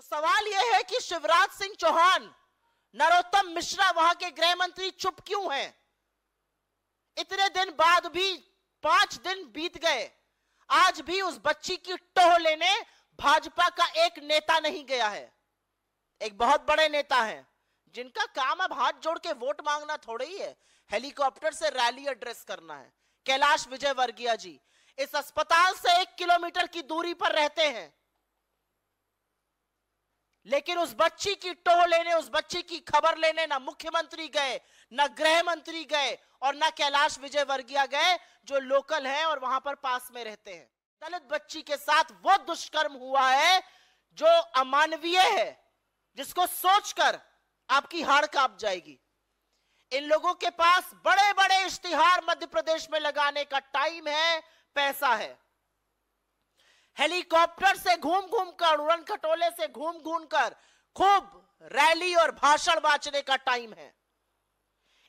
तो सवाल यह है कि शिवराज सिंह चौहान, नरोत्तम मिश्रा वहाँ के गृह मंत्री चुप क्यों हैं? इतने दिन बाद भी, पाँच दिन बीत गए। आज भी उस बच्ची की टोह लेने भाजपा का एक नेता नहीं गया है। एक बहुत बड़े नेता है, जिनका काम अब हाथ जोड़ के वोट मांगना थोड़ा ही है। हेलीकॉप्टर से रैली एड्रेस करना है। कैलाश विजय वर्गीय जी, इस अस्पताल से एक किलोमीटर की दूरी पर रहते हैं। लेकिन उस बच्ची की टोह लेने, उस बच्ची की खबर लेने ना मुख्यमंत्री गए, ना गृह मंत्री गए और ना कैलाश विजय वर्गीय गए जो लोकल हैं और वहाँ पर पास में रहते हैं। दलित बच्ची के साथ वो दुष्कर्म हुआ है जो अमानवीय है, जिसको सोचकर आपकी हाड़ काँप जाएगी। इन लोगों के पास बड़े बड़े इश्तिहार मध्य प्रदेश में लगाने का टाइम है, पैसा है। हेलीकॉप्टर से घूम घूम कर, उड़न खटोले से घूम घूम कर खूब रैली और भाषण बांचने का टाइम है।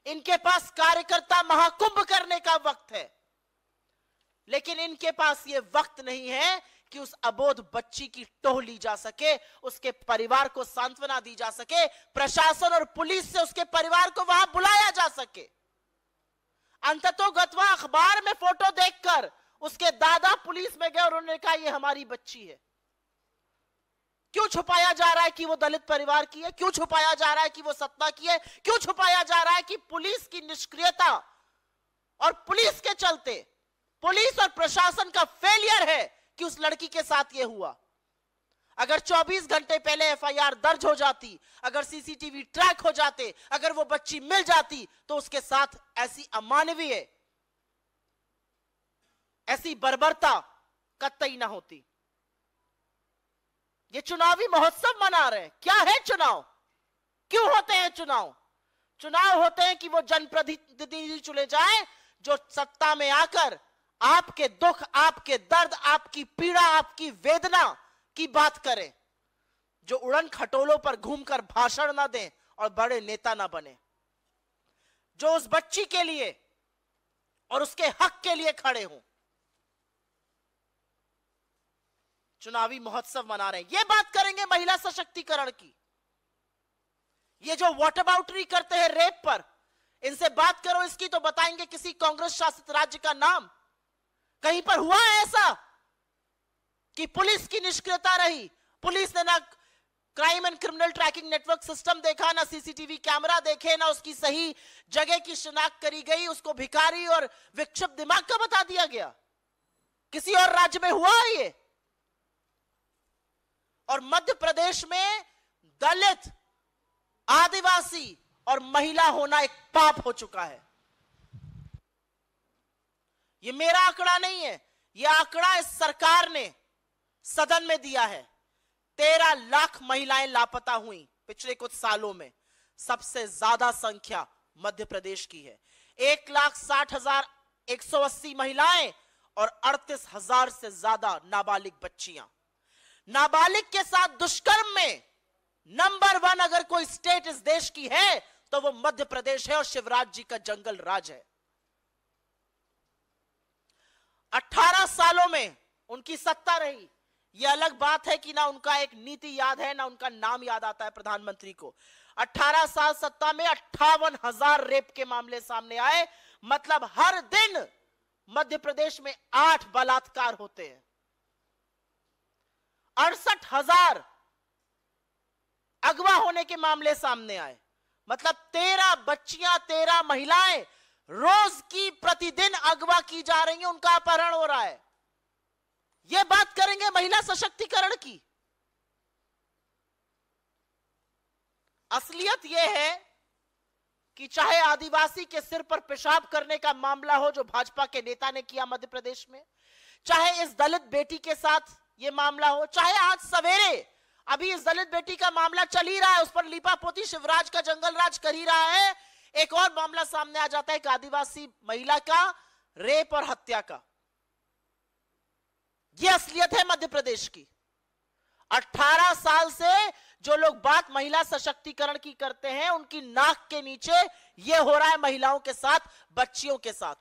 इनके पास कार्यकर्ता महाकुंभ करने का वक्त है। लेकिन इनके पास ये वक्त नहीं है कि उस अबोध बच्ची की टोह ली जा सके, उसके परिवार को सांत्वना दी जा सके, प्रशासन और पुलिस से उसके परिवार को वहाँ बुलाया जा सके। अंततो गतवा अखबार में फ़ोटो देखकर उसके दादा पुलिस में गए और उन्होंने कहा, ये हमारी बच्ची है। क्यों छुपाया जा रहा है कि वो दलित परिवार की है? क्यों छुपाया जा रहा है कि वो सत्ता की है? क्यों छुपाया जा रहा है कि पुलिस की निष्क्रियता और पुलिस के चलते पुलिस और प्रशासन का फेलियर है कि उस लड़की के साथ ये हुआ? अगर 24 घंटे पहले एफआईआर दर्ज हो जाती, अगर सीसीटीवी ट्रैक हो जाते, अगर वो बच्ची मिल जाती तो उसके साथ ऐसी अमानवीय ऐसी बर्बरता कतई ना होती। ये चुनावी महोत्सव मना रहे हैं। क्या है चुनाव? क्यों होते हैं चुनाव? चुनाव होते हैं कि वो जनप्रतिनिधि चुने जाए, जो सत्ता में आकर आपके दुख, आपके दर्द, आपकी पीड़ा, आपकी वेदना की बात करें, जो उड़न खटोलों पर घूमकर भाषण ना दें और बड़े नेता ना बने, जो उस बच्ची के लिए और उसके हक के लिए खड़े हों। चुनावी महोत्सव मना रहे हैं। ये बात करेंगे महिला सशक्तिकरण की। ये जो वॉट अबाउटरी करते हैं रेप पर, इनसे बात करो, इसकी तो बताएँगे किसी कांग्रेस शासित राज्य का नाम। कहीं पर हुआ है ऐसा? कि पुलिस की निष्क्रियता रही। पुलिस ने ना crime and criminal tracking network system देखा, ना सीसीटीवी कैमरा देखे, ना उसकी सही जगह की शिनाख्त करी गई, उसको भिखारी और विक्षिप्त दिमाग का बता दिया गया। किसी और राज्य में हुआ है ये? और मध्य प्रदेश में दलित, आदिवासी और महिला होना एक पाप हो चुका है। ये मेरा आंकड़ा नहीं है, ये आंकड़ा इस सरकार ने सदन में दिया है। तेरह लाख महिलाएँ लापता हुई पिछले कुछ सालों में। सबसे ज़्यादा संख्या मध्य प्रदेश की है। एक लाख साठ हज़ार एक सौ अस्सी महिलाएँ और अड़तीस हज़ार से ज़्यादा नाबालिग बच्चियाँ। नाबालिग के साथ दुष्कर्म में नंबर वन अगर कोई स्टेट इस देश की है तो वो मध्य प्रदेश है और शिवराज जी का जंगल राज है। 18 सालों में उनकी सत्ता रही। यह अलग बात है कि ना उनका एक नीति याद है, ना उनका नाम याद आता है प्रधानमंत्री को। 18 साल सत्ता में अट्ठावन हज़ार रेप के मामले सामने आए। मतलब हर दिन मध्य प्रदेश में आठ बलात्कार होते हैं। अड़सठ हज़ार अगवा होने के मामले सामने आए। मतलब तेरह बच्चियाँ, तेरह महिलाएँ रोज की प्रतिदिन अगवा की जा रही है, उनका अपहरण हो रहा है। यह बात करेंगे महिला सशक्तिकरण की। असलियत यह है कि चाहे आदिवासी के सिर पर पेशाब करने का मामला हो, जो भाजपा के नेता ने किया मध्य प्रदेश में, चाहे इस दलित बेटी के साथ ये मामला हो, चाहे आज सवेरे अभी इस दलित बेटी का मामला चल ही रहा है, उस पर लीपा पोती शिवराज का जंगल राज कर ही रहा है। एक और मामला सामने आ जाता है, एक आदिवासी महिला का, रेप और हत्या का। यह असलियत है मध्य प्रदेश की। 18 साल से जो लोग बात महिला सशक्तिकरण की करते हैं, उनकी नाक के नीचे यह हो रहा है महिलाओं के साथ, बच्चियों के साथ।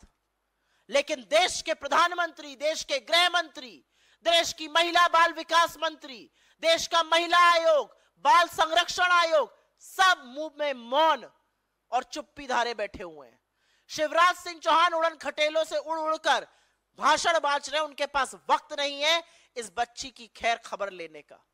लेकिन देश के प्रधानमंत्री, देश के गृह मंत्री देश की महिला बाल विकास मंत्री, देश का महिला आयोग, बाल संरक्षण आयोग, सब मुँह में मौन और चुप्पी धारे बैठे हुए हैं। शिवराज सिंह चौहान उड़न खटेलों से उड़ उड़कर भाषण बांच रहे उनके पास वक्त नहीं है इस बच्ची की खैर खबर लेने का।